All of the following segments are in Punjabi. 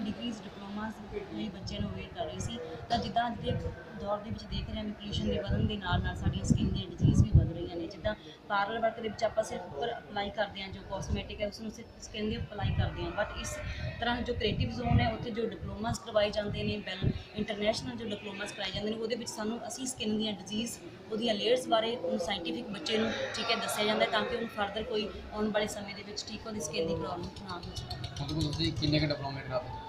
ਡਿਗਰੀਜ਼ ਡਿਪਲੋਮਾਸ ਲਈ ਬੱਚਿਆਂ ਨੂੰ ਅਵੇਅਰ ਕਰ ਰਹੀ ਸੀ। ਤਾਂ ਜਿੱਦਾਂ ਅੱਜ ਦੇ ਦੌਰ ਦੇ ਵਿੱਚ ਦੇਖ ਰਹੇ ਹਾਂ ਪੋਲੂਸ਼ਨ ਦੇ ਵਧਣ ਦੇ ਨਾਲ ਨਾਲ ਸਾਡੀਆਂ ਸਕਿਨ ਦੀਆਂ ਡਿਜ਼ੀਜ਼ ਵੀ ਵਧ ਰਹੀਆਂ ਨੇ। ਜਿੱਦਾਂ ਪਾਰਲਰ ਵਰਕ ਦੇ ਵਿੱਚ ਆਪਾਂ ਸਿਰਫ ਉੱਪਰ ਅਪਲਾਈ ਕਰਦੇ ਹਾਂ ਜੋ ਕਾਸਮੈਟਿਕ ਹੈ ਉਸ ਨੂੰ ਸਿਰਫ ਸਕਿਨ ਦੇ ਅਪਲਾਈ ਕਰਦੇ ਹਾਂ। ਬਟ ਇਸ ਤਰ੍ਹਾਂ ਜੋ ਕ੍ਰੀਏਟਿਵ ਜ਼ੋਨ ਹੈ, ਉੱਥੇ ਜੋ ਡਿਪਲੋਮਾਸ ਕਰਵਾਏ ਜਾਂਦੇ ਨੇ ਬੈਲ ਇੰਟਰਨੈਸ਼ਨਲ ਜੋ ਡਿਪਲੋਮਾਸ ਕਰਾਏ ਜਾਂਦੇ ਨੇ, ਉਹਦੇ ਵਿੱਚ ਸਾਨੂੰ ਅਸੀਂ ਸਕਿਨ ਦੀਆਂ ਡਿਜ਼ੀਜ਼ ਉਹਦੀਆਂ ਲੇਅਰਸ ਬਾਰੇ ਉਹਨੂੰ ਸਾਇੰਟੀਫਿਕ ਬੱਚੇ ਨੂੰ ਠੀਕ ਹੈ ਦੱਸਿਆ ਜਾਂਦਾ ਤਾਂ ਕਿ ਉਹਨੂੰ ਫਰਦਰ ਕੋਈ ਆਉਣ ਵਾਲੇ ਸਮੇਂ ਦੇ ਵਿੱਚ ਠੀਕ ਉਹਦੀ ਸਕਿਨ ਦੀ ਪ੍ਰੋਬਲਮ ਨਾ ਹੋ ਸਕੇ ਉਹਦੇ ਕੋਲ ਤੁਸੀਂ ਕਿੰਨੇ ਕੁ ਡਿਪਲੋਮੇ ਕਰਾਦੇ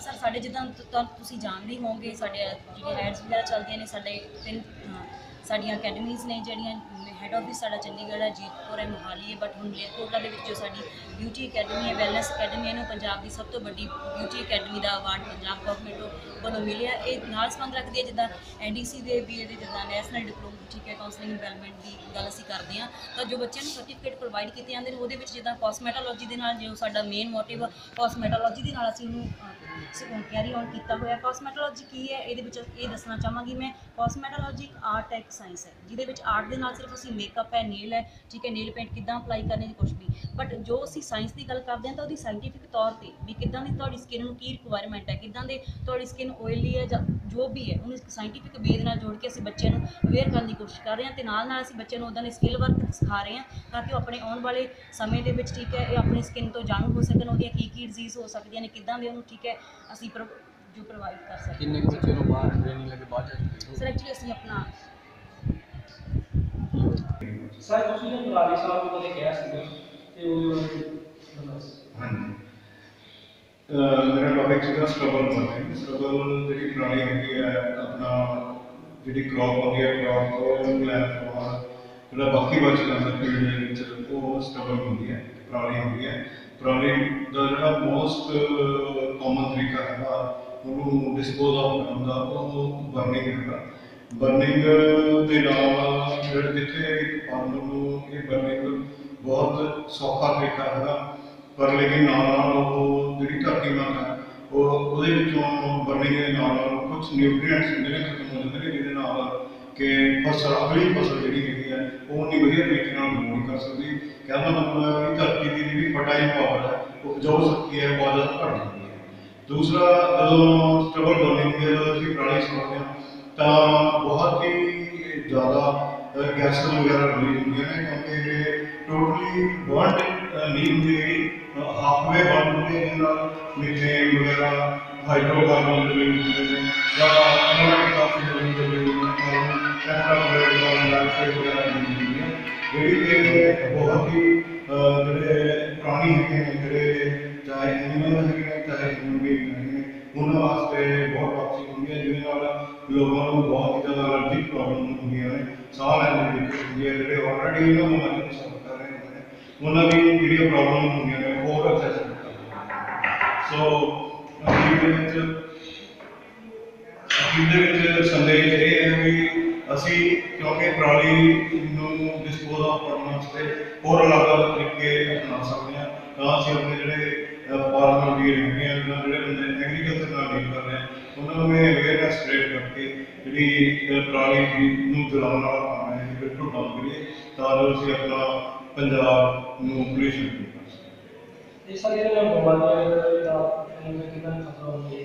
ਸਰ ਸਾਡੇ ਜਿੱਦਾਂ ਤੁ- ਤੁਹਾਨੂੰ ਤੁਸੀਂ ਜਾਣਦੇ ਹੀ ਹੋਵੋਗੇ ਸਾਡੇ ਜਿਹੜੇ ਐਡਸ ਵਗੈਰਾ ਚੱਲਦੀਆਂ ਨੇ ਸਾਡੇ ਤਿੰਨ ਅਹ, ਸਾਡੀਆਂ ਅਕੈਡਮੀਜ਼ ਨੇ ਜਿਹੜੀਆਂ ਹੈੱਡ ਆਫਿਸ ਸਾਡਾ ਚੰਡੀਗੜ੍ਹ ਹੈ, ਜੀਤਪੁਰ ਹੈ, ਮੋਹਾਲੀ ਹੈ ਬਟ ਹੁਣ ਮਲੇਰਕੋਟਲਾ ਦੇ ਵਿੱਚ ਜੋ ਸਾਡੀ ਬਿਊਟੀ ਅਕੈਡਮੀ ਹੈ ਵੈਲਨੈਸ ਅਕੈਡਮੀ ਹੈ, ਇਹਨੂੰ ਪੰਜਾਬ ਦੀ ਸਭ ਤੋਂ ਵੱਡੀ ਬਿਊਟੀ ਅਕੈਡਮੀ ਦਾ ਅਵਾਰਡ ਪੰਜਾਬ ਗਵਰਨਮੈਂਟ ਵੱਲੋਂ ਮਿਲਿਆ। ਇਹ ਨਾਲ ਸੰਬੰਧ ਰੱਖਦੀ ਹੈ, ਜਿੱਦਾਂ ਐਨਡੀਸੀ ਦੇ ਵੀ ਦੇ ਜਿੱਦਾਂ ਨੈਸ਼ਨਲ ਡਿਪਲੋਮਾ ਠੀਕ ਹੈ ਕਾਉਂਸਲਿੰਗ ਡਿਵੈਲਪਮੈਂਟ ਦੀ ਗੱਲ ਅਸੀਂ ਕਰਦੇ ਹਾਂ। ਤਾਂ ਜੋ ਬੱਚਿਆਂ ਨੂੰ ਸਰਟੀਫਿਕੇਟ ਪ੍ਰੋਵਾਈਡ ਕੀਤੇ ਜਾਂਦੇ ਨੇ, ਉਹਦੇ ਵਿੱਚ ਜਿੱਦਾਂ ਕਾਸਮੈਟੋਲੋਜੀ ਦੇ ਨਾਲ, ਜੋ ਸਾਡਾ ਮੇਨ ਮੋਟਿਵ ਕਾਸਮੈਟੋਲੋਜੀ ਦੇ ਨਾਲ ਅਸੀਂ ਉਹਨੂੰ ਕੈਰੀ ਔਨ ਕੀਤਾ ਹੋਇਆ। ਕਾਸਮੈਟੋਲੋਜੀ ਕੀ ਹੈ? ਇਹਦੇ ਵਿੱਚ ਇਹ ਦੱਸਣਾ ਚਾਹਾਂਗੀ ਮੈਂ। ਕਾਸਮੈਟੋਲੋਜੀ ਇੱਕ ਆਰਟ ਹੈ ਸਾਇੰਸ ਹੈ ਜਿਹਦੇ ਵਿੱਚ ਆਰਟ ਦੇ ਨਾਲ ਸਿਰਫ ਅਸੀਂ ਮੇਕਅਪ ਹੈ ਨੇਲ ਹੈ ਠੀਕ ਹੈ ਨੇਲ ਪੇਂਟ ਕਿੱਦਾਂ ਅਪਲਾਈ ਕਰਨੇ ਦੀ ਕੁਝ ਵੀ ਬਟ ਜੋ ਅਸੀਂ ਸਾਇੰਸ ਦੀ ਗੱਲ ਕਰਦੇ ਹਾਂ ਤਾਂ ਉਹਦੀ ਸਾਇੰਟੀਫਿਕ ਤੌਰ ਤੇ ਵੀ ਕਿੱਦਾਂ ਦੀ ਤੁਹਾਡੀ ਸਕਿਨ ਨੂੰ ਕੀ ਰਿਕੁਆਇਰਮੈਂਟ ਹੈ ਕਿੱਦਾਂ ਦੇ ਤੁਹਾਡੀ ਸਕਿਨ ਆਇਲੀ ਹੈ ਜਾਂ ਜੋ ਵੀ ਹੈ ਉਹਨੂੰ ਸਾਇੰਟੀਫਿਕ ਵੇਦ ਨਾਲ ਜੋੜ ਕੇ ਅਸੀਂ ਬੱਚਿਆਂ ਨੂੰ ਅਵੇਅਰ ਕਰਨ ਦੀ ਕੋਸ਼ਿਸ਼ ਕਰ ਰਹੇ ਹਾਂ ਤੇ ਨਾਲ ਨਾਲ ਅਸੀਂ ਬੱਚਿਆਂ ਨੂੰ ਉਦਾਂ ਦੇ ਸਕਿੱਲ ਵਰਕ ਸਿਖਾ ਰਹੇ ਹਾਂ ਤਾਂ ਕਿ ਉਹ ਆਪਣੇ ਆਉਣ ਵਾਲੇ ਸਮੇਂ ਦੇ ਵਿੱਚ ਠੀਕ ਹੈ ਇਹ ਆਪਣੀ ਸਕਿਨ ਤੋਂ ਜਾਣੂ ਹੋ ਸਕਣ ਉਹਦੀਆਂ ਕੀ ਕੀ ਡਿਜ਼ੀਜ਼ ਹੋ ਸਕਦੀਆਂ ਨੇ ਕਿੱਦਾਂ ਦੇ ਉਹਨੂੰ ਠੀਕ ਹੈ ਅਸੀਂ ਜੋ ਪ੍ਰੋਵਾਈਡ ਕਰ ਸਕਦੇ ਕਿੰਨੇ ਬੱਚੇ ਨੂੰ ਬਾਹਰ ਟ੍ਰੇਨਿੰਗ ਲੈ ਕੇ ਬਾਅਦ ਸਰ ਐਕਚੁਅਲੀ ਅਸੀਂ ਆਪਣਾ ਸਰ ਤੁਸੀਂ ਨੇ ਮੁਰਾਰੀ ਸਾਹਿਬ ਨੂੰ ਕਦੇ ਕਿਹਾ ਸੀਗਾ ਤੇ ਉਹ ਬਸ ਹਾਂਜੀ। ਅਹ ਮੇਰਾ ਟੌਪਿਕ ਸੀਗਾ ਸਟਰਗਲ ਬਾਰੇ। ਸਟਰਗਲ ਜਿਹੜੀ ਪ੍ਰਣਾਲੀ ਹੈਗੀ ਹੈ, ਆਪਣਾ ਜਿਹੜੀ ਕ੍ਰੌਪ ਹੁੰਦੀ ਹੈ ਕ੍ਰੌਪ ਤੋਂ ਲੈ ਤੋਂ ਜਿਹੜਾ ਬਾਕੀ ਬਚ ਜਾਂਦਾ ਫੀਲਡ ਦੇ ਵਿੱਚ, ਉਹ ਸਟਰਗਲ ਹੁੰਦੀ ਹੈ, ਪ੍ਰਣਾਲੀ ਹੁੰਦੀ ਹੈ। ਪ੍ਰਣਾਲੀ ਦਾ ਜਿਹੜਾ ਮੋਸਟ ਕਾਮਨ ਤਰੀਕਾ ਹੈਗਾ, ਉਹਨੂੰ ਡਿਸਪੋਜ਼ ਆਫ ਕਰਨ ਦਾ ਉਹ ਬਰਨਿੰਗ ਹੈਗਾ ਬਰਨਿੰਗ ਦੇ ਨਾਲ ਜਿਹੜੇ ਜਿੱਥੇ ਇੱਕ ਫਾਰਮਰ ਨੂੰ ਇਹ ਬਰਨਿੰਗ ਬਹੁਤ ਸੌਖਾ ਤਰੀਕਾ ਹੈਗਾ ਪਰ ਲੇਕਿਨ ਨਾਲ ਨਾਲ ਉਹ ਜਿਹੜੀ ਧਰਤੀ ਮਾਂ ਹੈ, ਉਹ ਉਹਦੇ ਵਿੱਚੋਂ ਬਰਨਿੰਗ ਦੇ ਨਾਲ ਨਾਲ ਕੁਝ ਨਿਊਟ੍ਰੀਐਂਟਸ ਹੁੰਦੇ ਨੇ, ਖਤਮ ਹੋ ਜਾਂਦੇ ਨੇ, ਜਿਹਦੇ ਨਾਲ ਕਿ ਫਸਲ, ਅਗਲੀ ਫਸਲ ਜਿਹੜੀ ਹੈਗੀ ਹੈ, ਉਹ ਨਹੀਂ ਵਧੀਆ ਤਰੀਕੇ ਨਾਲ ਗਰੋ ਨਹੀਂ ਕਰ ਸਕਦੀ। ਕਹਿੰਦਾ ਮਤਲਬ ਹੈ ਧਰਤੀ ਦੀ ਜਿਹੜੀ ਫਰਟਾਈਲ ਪਾਵਰ ਹੈ, ਉਹ ਉਪਜਾਊ ਸ਼ਕਤੀ ਹੈ, ਬਹੁਤ ਜ਼ਿਆਦਾ ਘਟ ਜਾਂਦੀ ਹੈ। ਦੂਸਰਾ, ਜਦੋਂ ਸਟਰਗਲ ਬਰਨਿੰਗ ਦੇ ਜਦੋਂ ਅਸੀਂ ਪਰਾਲੀ ਸੁਣਦੇ ਹਾਂ ਤਾਂ ਬਹੁਤ ਹੀ ਜ਼ਿਆਦਾ ਗੈਸ ਵਗੈਰਾ ਰਿਲੀਜ਼ ਹੁੰਦੀਆਂ ਨੇ ਕਿਉਂਕਿ ਟੋਟਲੀ ਬਰਨਡ ਨਹੀਂ ਹੁੰਦੀ ਹਾਫਵੇ ਬਰਨਡ ਹੁੰਦੇ ਹੈ, ਜਿਹਦੇ ਨਾਲ ਮੀਥੇਨ ਵਗੈਰਾ ਹਾਈਡਰੋਕਾਰਬਨ ਰਿਲੀਜ਼ ਹੁੰਦੇ ਨੇ, ਜਾਂ ਅਰੋਮੈਟਿਕ ਆਕਸੀਜਨ ਰਿਲੀਜ਼ ਹੁੰਦੇ ਨੇ ਕਾਰਬਨ ਟੈਟਰਾਬਲੇਟ ਕਾਰਬਨ ਡਾਈਆਕਸਾਈਡ ਵਗੈਰਾ ਜਿਹੜੀ ਕਿ ਬਹੁਤ ਹੀ ਉਹਨਾਂ ਵਾਸਤੇ ਬਹੁਤ ਟੌਕਸਿਕ ਹੁੰਦੀ ਹੈ ਜਿਹਦੇ ਨਾਲ ਲੋਕਾਂ ਨੂੰ ਬਹੁਤ ਹੀ ਜ਼ਿਆਦਾ ਅਲਰਜੀ ਪ੍ਰੋਬਲਮ ਹੁੰਦੀਆਂ ਨੇ। ਸਾਹ ਲੈਣ ਦੀ ਦਿੱਕਤ ਹੁੰਦੀ ਹੈ, ਜਿਹੜੇ ਆਲਰੇਡੀ ਇਹਨਾਂ ਬਿਮਾਰੀਆਂ ਤੋਂ ਸਫਰ ਕਰ ਰਹੇ ਹੁੰਦੇ ਨੇ, ਉਹਨਾਂ ਦੀ ਜਿਹੜੀਆਂ ਪ੍ਰੋਬਲਮ ਹੁੰਦੀਆਂ ਨੇ ਹੋਰ ਐਕਸੈਸ ਸੋ ਅਖੀਰ ਦੇ ਵਿੱਚ ਅਖੀਰ ਦੇ ਵਿੱਚ ਸੰਦੇਸ਼ ਇਹ ਹੈ ਵੀ ਅਸੀਂ ਕਿਉਂਕਿ ਪਰਾਲੀ ਨੂੰ ਡਿਸਪੋਜ਼ ਆਫ ਕਰਨ ਵਾਸਤੇ ਹੋਰ ਅਲੱਗ-ਅਲੱਗ ਤਰੀਕੇ ਅਪਣਾ ਸਕਦੇ ਹਾਂ। ਤਾਂ ਅਸੀਂ ਆਪਣੇ ਜਿਹੜੇ ਫਾਰਮਰ ਵੀਰ ਹੈਗੇ ਆ ਜਾਂ ਜਿਹੜੇ ਬੰਦੇ ਐਗਰੀਕਲਚਰ ਨਾਲ ਡੀਲ ਕਰ ਰਹੇ ਉਹਨਾਂ ਨੂੰ ਇਹ ਅਵੇਅਰਨੈਸ ਕ੍ਰੀਏਟ ਕਰਕੇ ਜਿਹੜੀ ਪਰਾਲੀ ਦੀ ਨੂੰ ਜਲਾਉਣ ਵਾਲਾ ਕੰਮ ਹੈ ਬਿਲਕੁਲ ਬੰਦ ਕਰੀਏ ਤਾਂ ਜੋ ਅਸੀਂ ਆਪਣਾ ਪੰਜਾਬ ਨੂੰ ਪੋਲਿਊਸ਼ਨ ਕਰ ਸਕੀਏ। ਇਹ ਸਾਰੇ ਬਿਮਾਰੀਆਂ ਦਾ ਕਿੰਨਾ ਖਤਰਾ ਹੁੰਦੀ ਹੈ?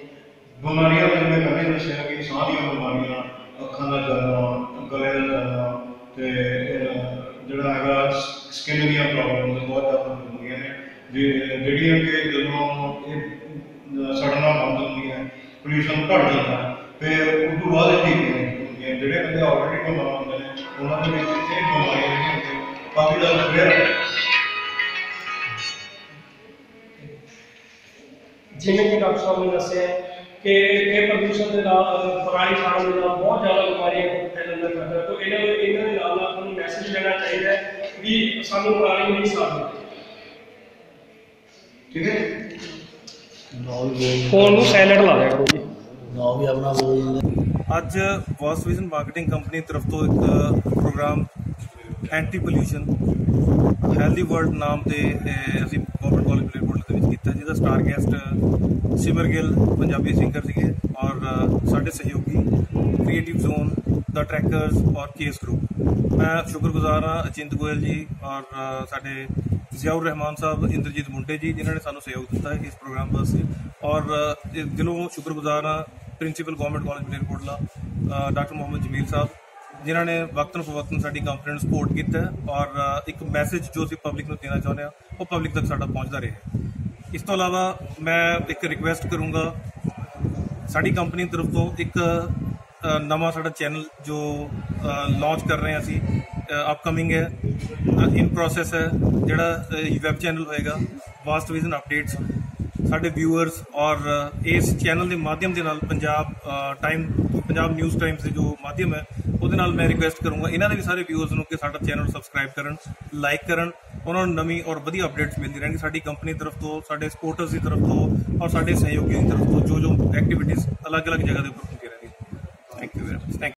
ਬਿਮਾਰੀਆਂ ਮੈਂ ਪਹਿਲੇ ਦੱਸਿਆ ਕਿ ਸਾਹ ਦੀਆਂ ਬਿਮਾਰੀਆਂ ਅੱਖਾਂ ਦਾ ਜਲਣਾ ਗਲੇ ਦਾ ਜਲਣਾ ਤੇ ਜਿਹੜਾ ਹੈਗਾ ਸਕਿਨ ਦੀਆਂ ਪ੍ਰੋਬਲਮਸ ਬਹੁਤ ਜ਼ਿਆਦਾ ਜਿਹੜੀਆਂ ਕਿ ਜਦੋਂ ਇਹ ਸੜਨਾ ਬੰਦ ਹੁੰਦੀਆਂ ਪੋਲਿਊਸ਼ਨ ਘਟ ਜਾਂਦਾ ਫਿਰ ਉਸ ਤੋਂ ਬਾਅਦ ਠੀਕ ਹੁੰਦੀਆਂ। ਜਿਹੜੇ ਬੰਦੇ ਆਲਰੇਡੀ ਬਿਮਾਰ ਹੁੰਦੇ ਨੇ, ਉਹਨਾਂ ਦੇ ਵਿੱਚ ਇਹ ਬਿਮਾਰੀਆਂ ਜਿਹੜੀਆਂ ਹੁੰਦੀਆਂ। ਕਾਫੀ ਜ਼ਿਆਦਾ ਫੇਰ ਜਿਵੇਂ ਕਿ ਡਾਕਟਰ ਸਾਹਿਬ ਨੇ ਦੱਸਿਆ ਕਿ ਇਹ ਪ੍ਰਦੂਸ਼ਣ ਦੇ ਨਾਲ, ਪਰਾਲੀ ਸਾੜਨ ਦੇ ਨਾਲ ਬਹੁਤ ਜ਼ਿਆਦਾ ਬਿਮਾਰੀਆਂ ਫੈਲਣ ਦਾ ਖਤਰਾ ਤੋਂ ਇਹਨਾਂ ਨੂੰ ਇਹਨਾਂ ਦੇ ਨਾਲ ਨਾਲ ਤੁਹਾਨੂੰ ਮੈਸੇਜ ਲੈਣਾ ਚਾਹੀਦਾ ਹੈ ਵੀ ਸਾਨੂੰ ਪਰਾਲੀ ਨਹੀਂ ਸਾੜਨੀ ਠੀਕ ਹੈ ਫੋਨ ਨੂੰ ਸਾਇਲੈਂਟ ਲਾ ਦਿਆ ਕਰੋ ਜੀ। ਨਾ ਵੀ ਆਪਣਾ ਬੋਲ ਦਿੰਦੇ ਅੱਜ ਵਾਸ ਵਿਜ਼ਨ ਮਾਰਕੀਟਿੰਗ ਕੰਪਨੀ ਤਰਫ ਤੋਂ ਇੱਕ programme anti pollution healthy world ਨਾਮ ਤੇ ਅਸੀਂ ਗਵਰਨਮੈਂਟ ਕਾਲਜ ਪਲੇਟਫੋਰਮ ਦੇ star guest Simar Gill Punjabi singer ਸੀਗੇ ਔਰ ਸਾਡੇ ਸਹਿਯੋਗੀ ਕ੍ਰੀਏਟਿਵ ਜ਼ੋਨ ਦਾ ਟਰੈਕਰਸ ਔਰ ਕੇਸ ਗਰੁੱਪ ਮੈਂ ਸ਼ੁਕਰਗੁਜ਼ਾਰ ਹਾਂ ਅਚਿੰਤ ਗੋਇਲ ਜੀ ਔਰ ਸਾਡੇ ਜ਼ਿਆਉਰ ਰਹਿਮਾਨ ਸਾਹਿਬ ਇੰਦਰਜੀਤ ਮੁੰਡੇ ਜੀ ਜਿਨ੍ਹਾਂ ਨੇ ਸਾਨੂੰ ਸਹਿਯੋਗ ਦਿੱਤਾ ਹੈ ਇਸ ਪ੍ਰੋਗਰਾਮ ਵਾਸਤੇ। ਔਰ ਅ, ਦਿਲੋਂ ਸ਼ੁਕਰਗੁਜ਼ਾਰ ਹਾਂ principal government college Malerkotla doctor Muhammad Jamil Sahib ਜਿਨ੍ਹਾਂ ਨੇ ਵਕਤਨ ਫਵਕਤਨ ਸਾਡੀ ਕੰਪਨੀ ਨੂੰ ਸਪੋਰਟ ਕੀਤਾ ਔਰ ਇੱਕ ਮੈਸੇਜ ਜੋ ਅਸੀਂ ਪਬਲਿਕ ਨੂੰ ਦੇਣਾ ਚਾਹੁੰਦੇ ਹਾਂ ਉਹ ਪਬਲਿਕ ਤੱਕ ਸਾਡਾ ਪਹੁੰਚਦਾ ਰਿਹਾ। ਇਸ ਤੋਂ ਇਲਾਵਾ ਮੈਂ ਇੱਕ ਰਿਕੁਐਸਟ ਕਰੂੰਗਾ ਸਾਡੀ ਕੰਪਨੀ ਤਰਫ ਤੋਂ ਇੱਕ ਨਵਾਂ ਸਾਡਾ ਚੈਨਲ ਜੋ ਲਾਂਚ ਕਰ ਰਹੇ ਹਾਂ ਅਸੀਂ ਅਪਕਮਿੰਗ ਹੈ। ਇਨ ਪ੍ਰੋਸੈਸ ਹੈ, ਜਿਹੜਾ ਵੈਬ ਚੈਨਲ ਹੋਏਗਾ ਵਾਸਟ ਵਿਜ਼ਨ ਅਪਡੇਟਸ ਸਾਡੇ ਵਿਊਅਰਸ ਔਰ ਇਸ ਚੈਨਲ ਦੇ ਮਾਧਿਅਮ ਦੇ ਨਾਲ Punjab time Punjab news times ਦੇ ਜੋ ਮਾਧਿਅਮ ਹੈ ਉਹਦੇ ਨਾਲ ਮੈਂ ਰਿਕੁਐਸਟ ਕਰੂੰਗਾ, ਇਹਨਾਂ ਦੇ ਵੀ ਸਾਰੇ ਵਿਊਅਰਸ ਨੂੰ ਕਿ ਸਾਡਾ ਚੈਨਲ ਸਬਸਕ੍ਰਾਈਬ ਕਰਨ ਲਾਈਕ ਕਰਨ, ਉਹਨਾਂ ਨੂੰ ਨਵੀਂ ਔਰ ਵਧੀਆ ਅਪਡੇਟਸ ਮਿਲਦੀ ਰਹਿਣਗੀ ਸਾਡੀ ਕੰਪਨੀ ਦੀ ਤਰਫ ਤੋਂ, ਸਾਡੇ ਸਪੋਰਟਰਸ ਦੀ ਤਰਫ ਤੋਂ ਔਰ ਸਾਡੇ ਸਹਿਯੋਗੀਆਂ ਦੀ ਤਰਫ ਤੋਂ ਜੋ ਜੋ ਐਕਟੀਵਿਟੀਜ਼ ਅਲੱਗ-ਅਲੱਗ ਜਗ੍ਹਾ ਦੇ ਉੱਪਰ ਹੁੰਦੀਆਂ ਰਹਿੰਦੀਆਂ। Thank you very much thank